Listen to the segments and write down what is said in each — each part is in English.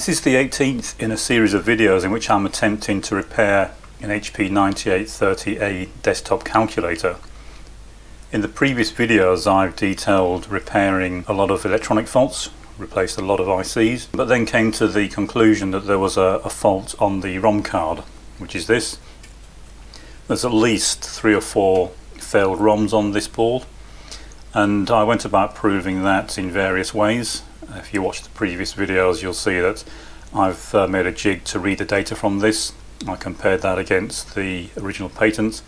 This is the 18th in a series of videos in which I'm attempting to repair an HP 9830A desktop calculator. In the previous videos I've detailed repairing a lot of electronic faults, replaced a lot of ICs, but then came to the conclusion that there was a, a fault on the ROM card, which is this. There's at least three or four failed ROMs on this board and I went about proving that in various ways if you watch the previous videos you'll see that I've uh, made a jig to read the data from this. I compared that against the original patent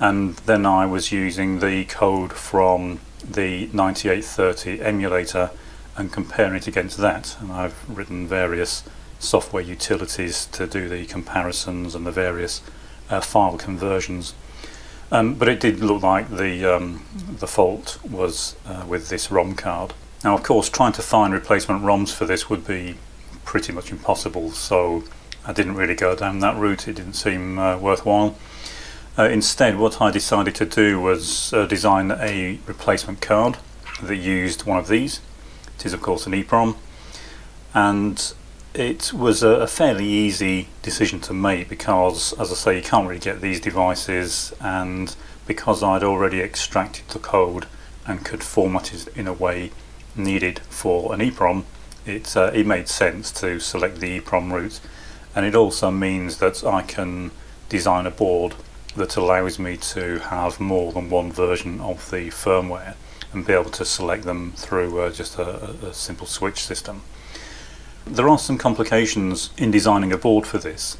and then I was using the code from the 9830 emulator and comparing it against that and I've written various software utilities to do the comparisons and the various uh, file conversions. Um, but it did look like the um, the fault was uh, with this ROM card. Now of course trying to find replacement ROMs for this would be pretty much impossible so I didn't really go down that route, it didn't seem uh, worthwhile. Uh, instead what I decided to do was uh, design a replacement card that used one of these. It is of course an EEPROM and it was a, a, fairly easy decision to make because as I say you can't really get these devices and because I'd already extracted the code and could format it in a way needed for an EEPROM, it, uh, it made sense to select the EEPROM route and it also means that I can design a board that allows me to have more than one version of the firmware and be able to select them through uh, just a, a simple switch system. There are some complications in designing a board for this.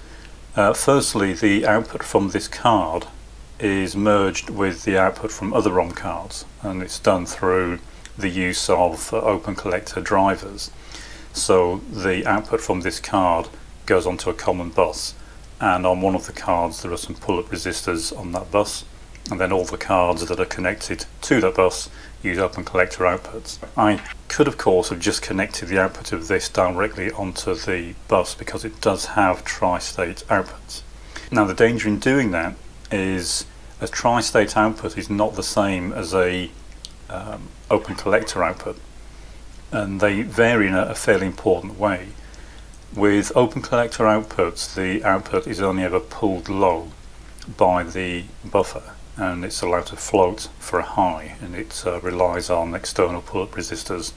Uh, firstly, the output from this card is merged with the output from other ROM cards and it's done through the use of open collector drivers. So the output from this card goes onto a common bus and on one of the cards there are some pull-up resistors on that bus and then all the cards that are connected to that bus use open collector outputs. I could of course have just connected the output of this directly onto the bus because it does have tri-state outputs. Now the danger in doing that is a tri-state output is not the same as a um, open collector output and they vary in a, a fairly important way. With open collector outputs the output is only ever pulled low by the buffer and it's allowed to float for a high and it uh, relies on external pull-up resistors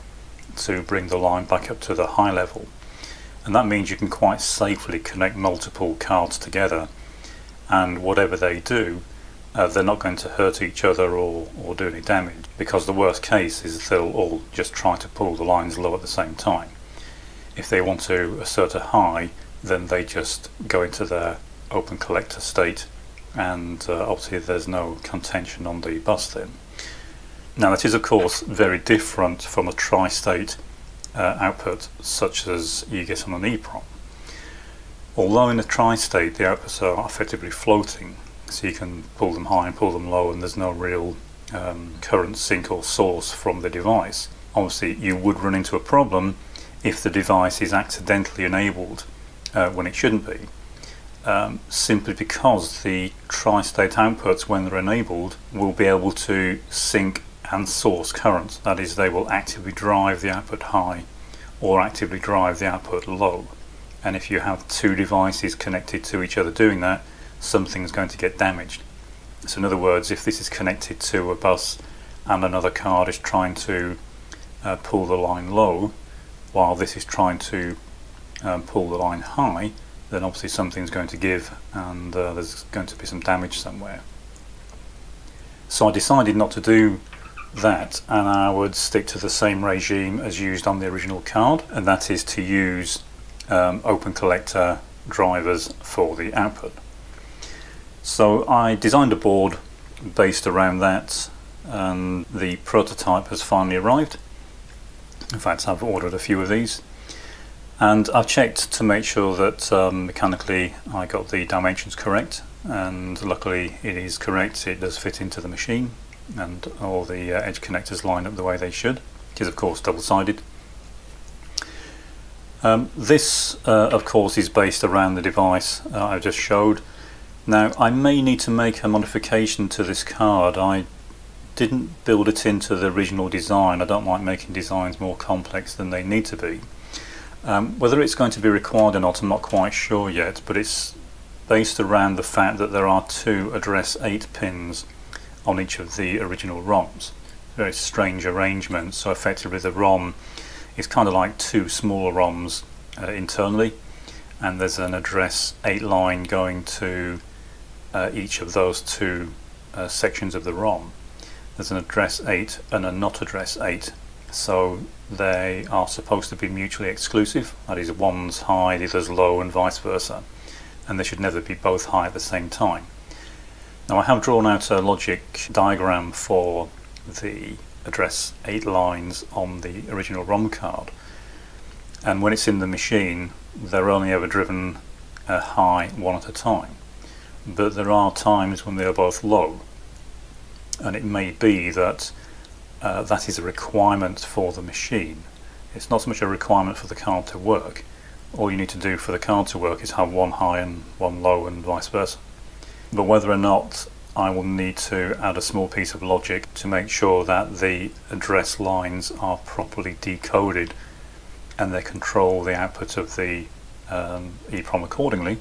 to bring the line back up to the high level and that means you can quite safely connect multiple cards together and whatever they do uh, they're not going to hurt each other or, or do any damage because the worst case is they'll all just try to pull the lines low at the same time. If they want to assert a high then they just go into their open collector state and uh, obviously there's no contention on the bus then. Now it is of course very different from a tri-state uh, output such as you get on an EEPROM. Although in a tri-state the outputs are effectively floating so you can pull them high and pull them low and there's no real um, current sink or source from the device. Obviously you would run into a problem if the device is accidentally enabled uh, when it shouldn't be. Um, simply because the tri-state outputs when they're enabled will be able to sink and source current. That is they will actively drive the output high or actively drive the output low. And if you have two devices connected to each other doing that something's going to get damaged so in other words if this is connected to a bus and another card is trying to uh, pull the line low while this is trying to um, pull the line high then obviously something's going to give and uh, there's going to be some damage somewhere. So I decided not to do that and I would stick to the same regime as used on the original card and that is to use um, open collector drivers for the output. So I designed a board based around that and the prototype has finally arrived. In fact I've ordered a few of these. And I've checked to make sure that um, mechanically I got the dimensions correct and luckily it is correct. It does fit into the machine and all the uh, edge connectors line up the way they should. It is of course double-sided. Um, this uh, of course is based around the device uh, I just showed now I may need to make a modification to this card. I didn't build it into the original design. I don't like making designs more complex than they need to be. Um, whether it's going to be required or not, I'm not quite sure yet, but it's based around the fact that there are two address 8 pins on each of the original ROMs. Very strange arrangement, so effectively the ROM is kind of like two smaller ROMs uh, internally, and there's an address 8 line going to uh, each of those two uh, sections of the ROM. There's an address 8 and a not address 8 so they are supposed to be mutually exclusive, that is one's high, the other's low and vice versa, and they should never be both high at the same time. Now I have drawn out a logic diagram for the address 8 lines on the original ROM card. And when it's in the machine they're only ever driven uh, high one at a time but there are times when they are both low and it may be that uh, that is a requirement for the machine. It's not so much a requirement for the card to work. All you need to do for the card to work is have one high and one low and vice versa. But whether or not I will need to add a small piece of logic to make sure that the address lines are properly decoded and they control the output of the um, EEPROM accordingly.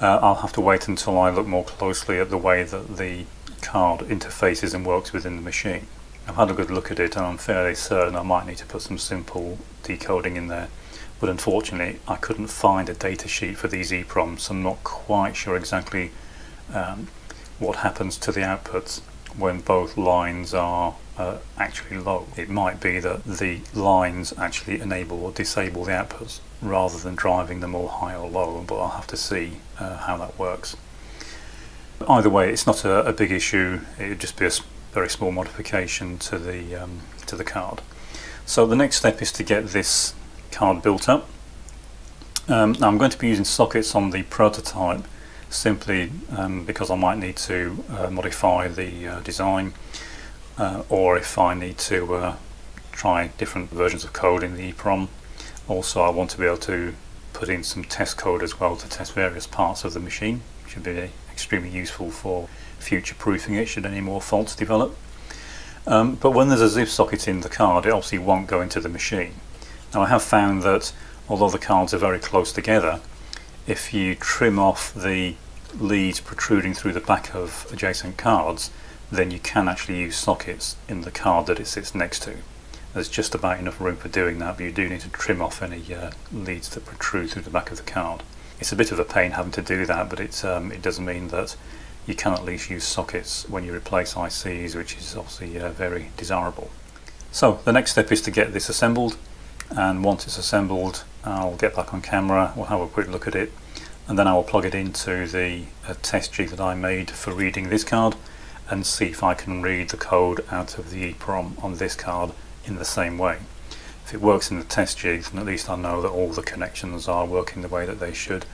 Uh, I'll have to wait until I look more closely at the way that the card interfaces and works within the machine. I've had a good look at it and I'm fairly certain I might need to put some simple decoding in there but unfortunately I couldn't find a data sheet for these EEPROMs so I'm not quite sure exactly um, what happens to the outputs when both lines are uh, actually low. It might be that the lines actually enable or disable the outputs rather than driving them all high or low but I'll have to see uh, how that works. Either way it's not a, a big issue, it would just be a very small modification to the um, to the card. So the next step is to get this card built up. Um, now I'm going to be using sockets on the prototype simply um, because I might need to uh, modify the uh, design uh, or if I need to uh, try different versions of code in the EEPROM. Also I want to be able to put in some test code as well to test various parts of the machine, which would be extremely useful for future proofing it should any more faults develop. Um, but when there's a ZIF socket in the card it obviously won't go into the machine. Now I have found that although the cards are very close together if you trim off the leads protruding through the back of adjacent cards then you can actually use sockets in the card that it sits next to. There's just about enough room for doing that but you do need to trim off any uh, leads that protrude through the back of the card. It's a bit of a pain having to do that but it, um, it does mean that you can at least use sockets when you replace ICs, which is obviously uh, very desirable. So the next step is to get this assembled, and once it's assembled, I'll get back on camera, we'll have a quick look at it, and then I will plug it into the uh, test jig that I made for reading this card, and see if I can read the code out of the EEPROM on this card in the same way. If it works in the test jig, then at least I know that all the connections are working the way that they should,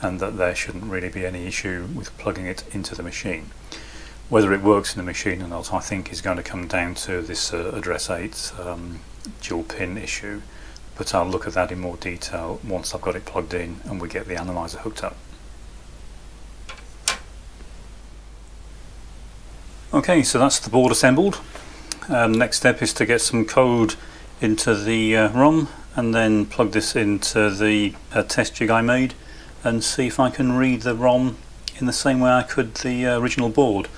and that there shouldn't really be any issue with plugging it into the machine. Whether it works in the machine or not I think is going to come down to this uh, address 8 um, dual pin issue but I'll look at that in more detail once I've got it plugged in and we get the analyzer hooked up. Okay so that's the board assembled. Um, next step is to get some code into the uh, ROM and then plug this into the uh, test jig I made and see if I can read the ROM in the same way I could the uh, original board.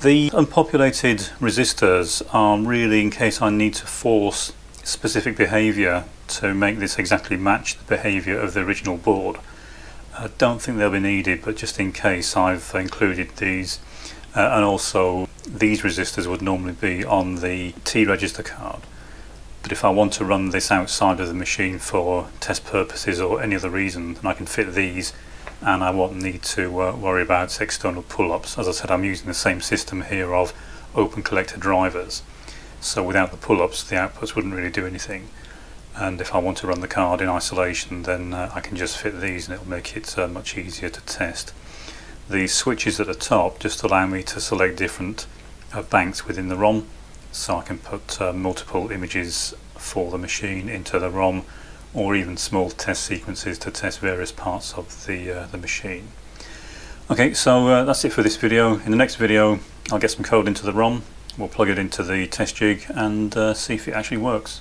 The unpopulated resistors are really in case I need to force specific behaviour to make this exactly match the behaviour of the original board. I don't think they'll be needed but just in case I've included these uh, and also these resistors would normally be on the T register card but if I want to run this outside of the machine for test purposes or any other reason then I can fit these and I won't need to uh, worry about external pull-ups. As I said I'm using the same system here of open collector drivers so without the pull-ups the outputs wouldn't really do anything and if I want to run the card in isolation then uh, I can just fit these and it'll make it uh, much easier to test. The switches at the top just allow me to select different uh, banks within the ROM so I can put uh, multiple images for the machine into the ROM or even small test sequences to test various parts of the, uh, the machine. Okay, so uh, that's it for this video. In the next video I'll get some code into the ROM, we'll plug it into the test jig and uh, see if it actually works.